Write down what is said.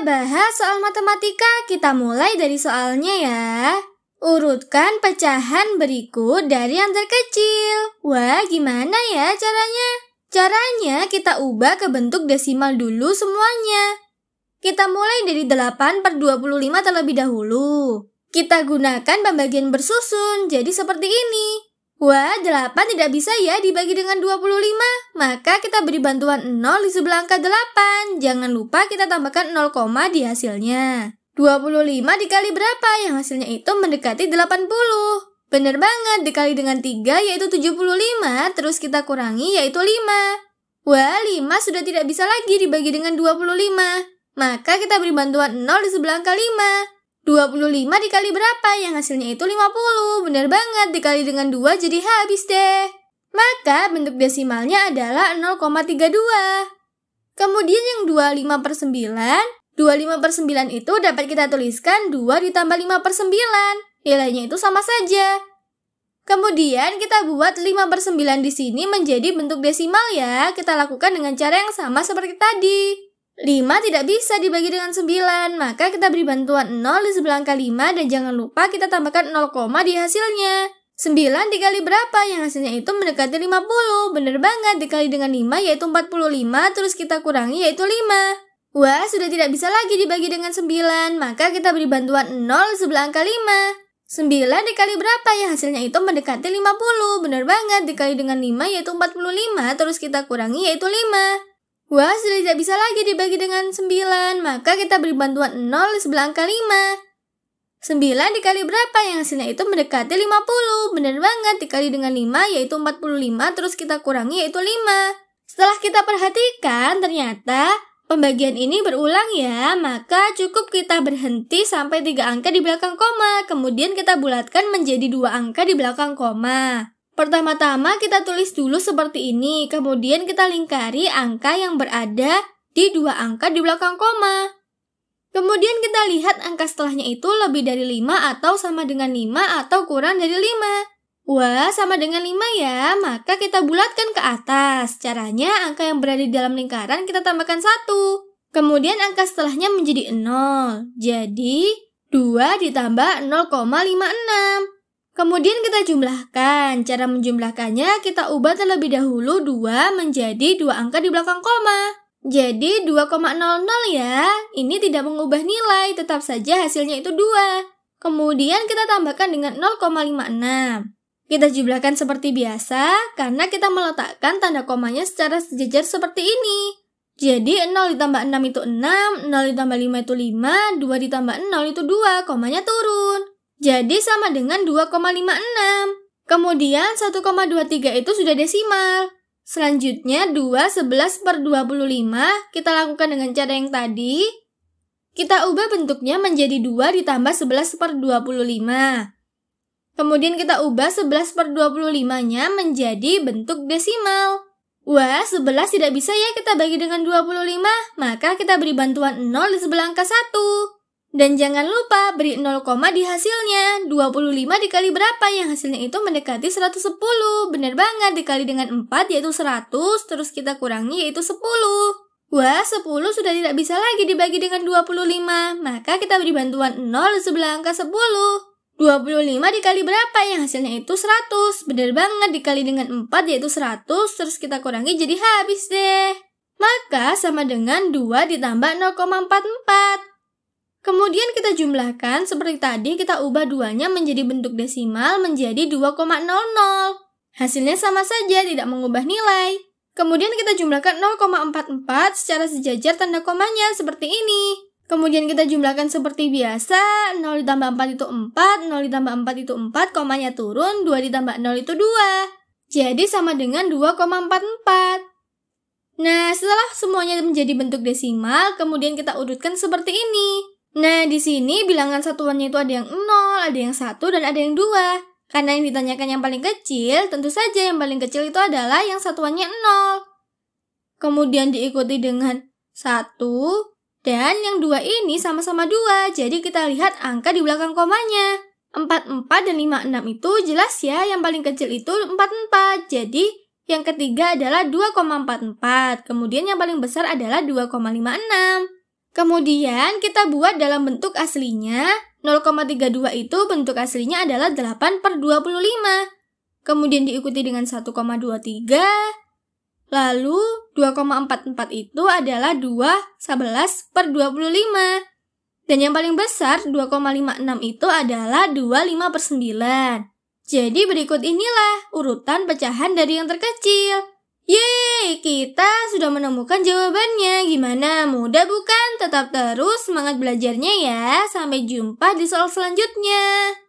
bahas soal matematika, kita mulai dari soalnya ya. Urutkan pecahan berikut dari yang terkecil. Wah, gimana ya caranya? Caranya kita ubah ke bentuk desimal dulu semuanya. Kita mulai dari 8 per 25 terlebih dahulu. Kita gunakan pembagian bersusun, jadi seperti ini. Wah, 8 tidak bisa ya dibagi dengan 25. Maka kita beri bantuan 0 di sebelah angka 8. Jangan lupa kita tambahkan 0, di hasilnya. 25 dikali berapa yang hasilnya itu mendekati 80. Bener banget, dikali dengan 3 yaitu 75, terus kita kurangi yaitu 5. Wah, 5 sudah tidak bisa lagi dibagi dengan 25. Maka kita beri bantuan 0 di sebelah angka 5. 25 dikali berapa yang hasilnya itu 50. Bener banget, dikali dengan 2 jadi habis deh. Maka bentuk desimalnya adalah 0,32. Kemudian yang 25 per 9 25 per 9 itu dapat kita tuliskan 2 ditambah 5 per 9. Nilainya itu sama saja. Kemudian kita buat 5 per 9 di sini menjadi bentuk desimal ya. Kita lakukan dengan cara yang sama seperti tadi. 5 tidak bisa dibagi dengan 9, maka kita beri bantuan 0 di sebelah angka 5 dan jangan lupa kita tambahkan 0, di hasilnya. 9 dikali berapa yang hasilnya itu mendekati 50. Bener banget, dikali dengan 5 yaitu 45, terus kita kurangi yaitu 5. Wah, sudah tidak bisa lagi dibagi dengan 9, maka kita beri bantuan 0 sebelah angka 5. 9 dikali berapa ya hasilnya itu mendekati 50. Benar banget, dikali dengan 5 yaitu 45, terus kita kurangi yaitu 5. Wah, sudah tidak bisa lagi dibagi dengan 9, maka kita beri bantuan 0 sebelah angka 5. 9 dikali berapa yang hasilnya itu mendekati 50. Benar banget, dikali dengan 5 yaitu 45, terus kita kurangi yaitu 5. Setelah kita perhatikan, ternyata Pembagian ini berulang ya, maka cukup kita berhenti sampai tiga angka di belakang koma, kemudian kita bulatkan menjadi dua angka di belakang koma. Pertama-tama kita tulis dulu seperti ini, kemudian kita lingkari angka yang berada di dua angka di belakang koma. Kemudian kita lihat angka setelahnya itu lebih dari 5 atau sama dengan 5 atau kurang dari 5. Wah, sama dengan 5 ya, maka kita bulatkan ke atas. Caranya, angka yang berada di dalam lingkaran kita tambahkan 1. Kemudian angka setelahnya menjadi 0. Jadi, 2 ditambah 0,56. Kemudian kita jumlahkan. Cara menjumlahkannya kita ubah terlebih dahulu 2 menjadi 2 angka di belakang koma. Jadi 2,00 ya. Ini tidak mengubah nilai, tetap saja hasilnya itu 2. Kemudian kita tambahkan dengan 0,56. Kita jumlahkan seperti biasa karena kita meletakkan tanda komanya secara sejajar seperti ini. Jadi 0 ditambah 6 itu 6, 0 ditambah 5 itu 5, 2 ditambah 0 itu 2, komanya turun. Jadi sama dengan 2,56. Kemudian 1,23 itu sudah desimal. Selanjutnya 2 11 per 25 kita lakukan dengan cara yang tadi. Kita ubah bentuknya menjadi 2 ditambah 11 per 25. Kemudian kita ubah 11 per 25-nya menjadi bentuk desimal. Wah, 11 tidak bisa ya kita bagi dengan 25, maka kita beri bantuan 0 di sebelah angka 1. Dan jangan lupa beri 0, di hasilnya. 25 dikali berapa yang hasilnya itu mendekati 110. Benar banget, dikali dengan 4 yaitu 100, terus kita kurangi yaitu 10. Wah, 10 sudah tidak bisa lagi dibagi dengan 25, maka kita beri bantuan 0 di sebelah angka 10. 25 dikali berapa yang hasilnya itu 100. Bener banget dikali dengan 4 yaitu 100 terus kita kurangi jadi habis deh. Maka sama dengan 2 ditambah 0,44. Kemudian kita jumlahkan seperti tadi kita ubah duanya menjadi bentuk desimal menjadi 2,00. Hasilnya sama saja tidak mengubah nilai. Kemudian kita jumlahkan 0,44 secara sejajar tanda komanya seperti ini. Kemudian kita jumlahkan seperti biasa, 0 ditambah 4 itu 4, 0 ditambah 4 itu 4, komanya turun, 2 ditambah 0 itu 2. Jadi sama dengan 2,44. Nah, setelah semuanya menjadi bentuk desimal, kemudian kita urutkan seperti ini. Nah, di sini bilangan satuannya itu ada yang 0, ada yang 1, dan ada yang 2. Karena yang ditanyakan yang paling kecil, tentu saja yang paling kecil itu adalah yang satuannya 0. Kemudian diikuti dengan 1, dan yang dua ini sama-sama dua, jadi kita lihat angka di belakang komanya. 44 dan 56 itu jelas ya, yang paling kecil itu 44. Jadi, yang ketiga adalah 2,44. Kemudian yang paling besar adalah 2,56. Kemudian kita buat dalam bentuk aslinya. 0,32 itu bentuk aslinya adalah 8 per 25. Kemudian diikuti dengan 1,23. Lalu 2,44 itu adalah 2 11 per 25. Dan yang paling besar 2,56 itu adalah 25 per 9. Jadi berikut inilah urutan pecahan dari yang terkecil. Yeay, kita sudah menemukan jawabannya. Gimana? Mudah bukan? Tetap terus semangat belajarnya ya. Sampai jumpa di soal selanjutnya.